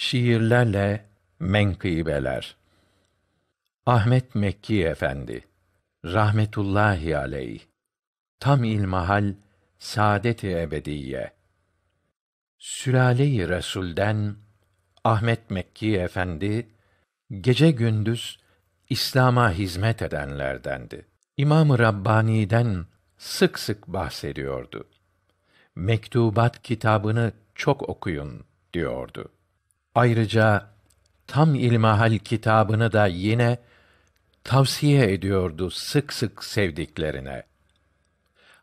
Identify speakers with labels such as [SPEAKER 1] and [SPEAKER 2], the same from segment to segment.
[SPEAKER 1] Şiirlerle menkıbeler. Ahmet Mekki Efendi rahmetullahi aleyh tam ilmahal saadet-i ebediye sülale-i Resul'den Ahmet Mekki Efendi gece gündüz İslam'a hizmet edenlerdendi. İmam-ı Rabbani'den sık sık bahsediyordu. Mektubat kitabını çok okuyun diyordu. Ayrıca tam ilmahal kitabını da yine tavsiye ediyordu sık sık sevdiklerine.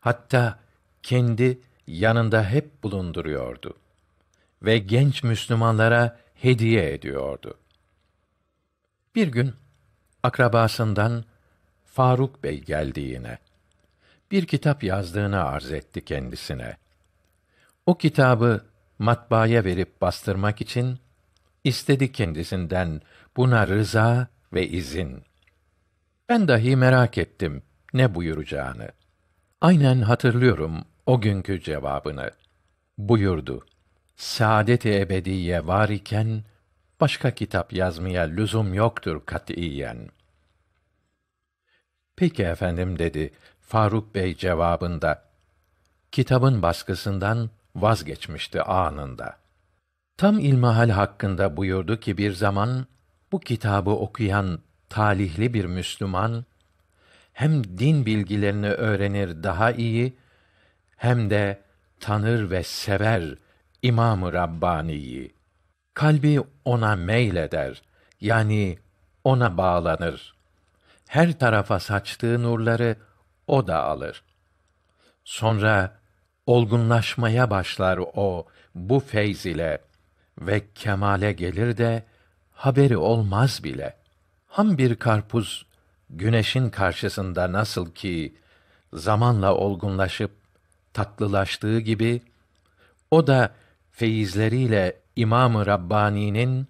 [SPEAKER 1] Hatta kendi yanında hep bulunduruyordu ve genç Müslümanlara hediye ediyordu. Bir gün akrabasından Faruk Bey geldiğine bir kitap yazdığını arz etti kendisine. O kitabı matbaaya verip bastırmak için istedi kendisinden buna rıza ve izin. Ben dahi merak ettim ne buyuracağını. Aynen hatırlıyorum o günkü cevabını. Buyurdu. Saadet-i ebediye var iken başka kitap yazmaya lüzum yoktur katiyen. Peki efendim dedi Faruk Bey cevabında. Kitabın baskısından vazgeçmişti anında. Tam ilmihal hakkında buyurdu ki bir zaman bu kitabı okuyan talihli bir Müslüman hem din bilgilerini öğrenir daha iyi hem de tanır ve sever İmam-ı Rabbani'yi. Kalbi ona meyleder. Yani ona bağlanır. Her tarafa saçtığı nurları o da alır. Sonra olgunlaşmaya başlar o bu feyz ile ve kemale gelir de haberi olmaz bile. Ham bir karpuz güneşin karşısında nasıl ki zamanla olgunlaşıp tatlılaştığı gibi o da feyizleriyle İmam-ı Rabbani'nin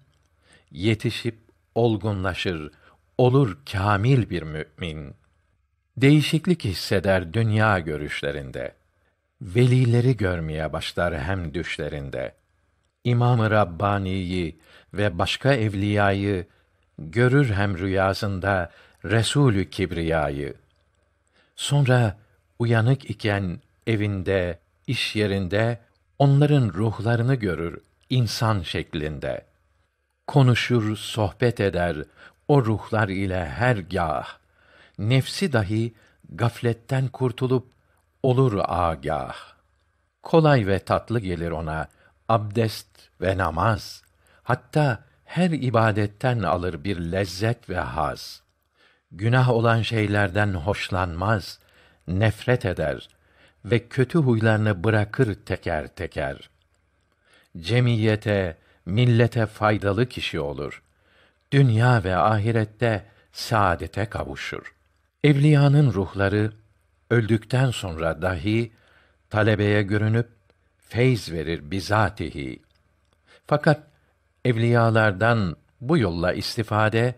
[SPEAKER 1] yetişip olgunlaşır, olur kamil bir mümin. Değişiklik hisseder dünya görüşlerinde. Velileri görmeye başlar hem düşlerinde. İmam-ı Rabbani'yi ve başka evliyayı görür hem rüyasında Resulü Kibriyayı. Sonra uyanık iken evinde, iş yerinde onların ruhlarını görür insan şeklinde. Konuşur, sohbet eder o ruhlar ile her gâh. Nefsi dahi gafletten kurtulup olur agah. Kolay ve tatlı gelir ona abdest ve namaz. Hatta her ibadetten alır bir lezzet ve haz. Günah olan şeylerden hoşlanmaz, nefret eder ve kötü huylarını bırakır teker teker. Cemiyete, millete faydalı kişi olur. Dünya ve ahirette saadete kavuşur. Evliyanın ruhları öldükten sonra dahi talebeye görünüp feyz verir bizatihi. Fakat evliyalardan bu yolla istifade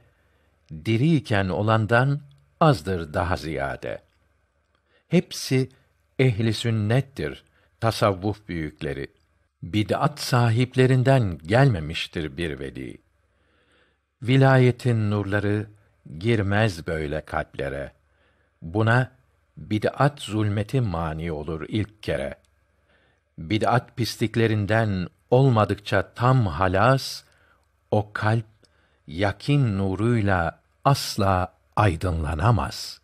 [SPEAKER 1] diriyken olandan azdır daha ziyade. Hepsi ehli sünnettir tasavvuf büyükleri. Bid'at sahiplerinden gelmemiştir bir veli. Vilayetin nurları girmez böyle kalplere. Buna bid'at zulmeti mani olur ilk kere. Bid'at pisliklerinden olmadıkça tam halas, o kalp yakin nuruyla asla aydınlanamaz.''